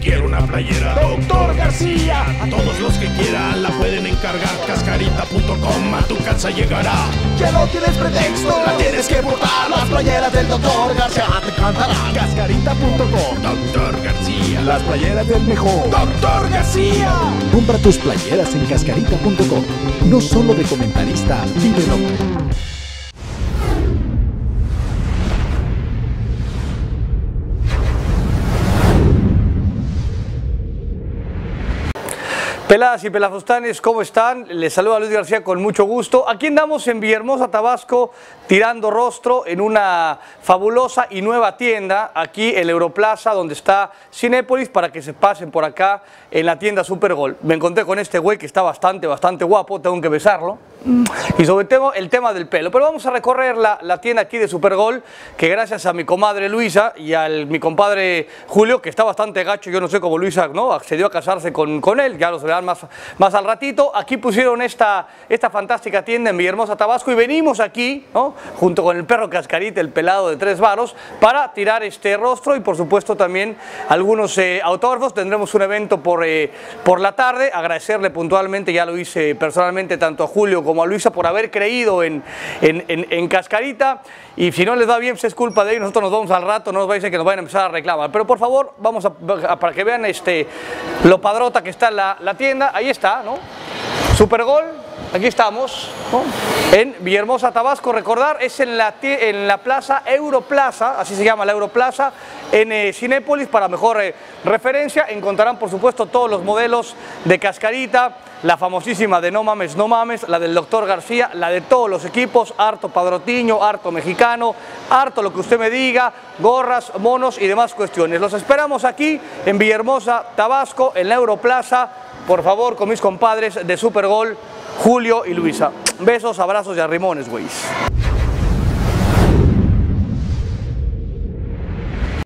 Quiero una playera. Doctor García. A todos los que quieran la pueden encargar. Cascarita.com a tu casa llegará. Ya no tienes pretexto, la tienes que portar Las playeras del doctor García te cantarán. Cascarita.com Doctor García. Las playeras del mejor. Doctor García. Compra tus playeras en cascarita.com. No solo de comentarista, vive Peladas y pelafustanes, ¿cómo están? Les saluda Luis García con mucho gusto. Aquí andamos en Villahermosa, Tabasco, tirando rostro en una fabulosa y nueva tienda, aquí en Europlaza, donde está Cinépolis, para que se pasen por acá en la tienda Supergol. Me encontré con este güey que está bastante, bastante guapo, tengo que besarlo. Y sobre todo el tema del pelo. Pero vamos a recorrer la, la tienda aquí de Supergol, que gracias a mi comadre Luisa y a mi compadre Julio, que está bastante gacho, yo no sé cómo Luisa ¿no? accedió a casarse con, con él, ya lo verán más, más al ratito. Aquí pusieron esta, esta fantástica tienda en Villahermosa, Tabasco, y venimos aquí, ¿no? junto con el perro Cascarita, el pelado de tres varos, para tirar este rostro y por supuesto también algunos eh, autógrafos. Tendremos un evento por, eh, por la tarde, agradecerle puntualmente, ya lo hice personalmente tanto a Julio como a Luisa por haber creído en, en, en, en Cascarita. Y si no les va bien, pues es culpa de ellos. Nosotros nos vamos al rato, no nos decir que nos vayan a empezar a reclamar. Pero por favor, vamos para que vean este, lo padrota que está la, la tienda. Ahí está, ¿no? Supergol, aquí estamos, ¿no? En Villahermosa, Tabasco. Recordar, es en la, en la plaza Europlaza, así se llama la Europlaza, en eh, Cinépolis, para mejor eh, referencia. Encontrarán, por supuesto, todos los modelos de Cascarita, la famosísima de No Mames, No Mames, la del Doctor García, la de todos los equipos, harto padrotiño, harto mexicano, harto lo que usted me diga, gorras, monos y demás cuestiones. Los esperamos aquí en Villahermosa, Tabasco, en la Europlaza, por favor, con mis compadres de Supergol, Julio y Luisa. Besos, abrazos y arrimones, güeyes.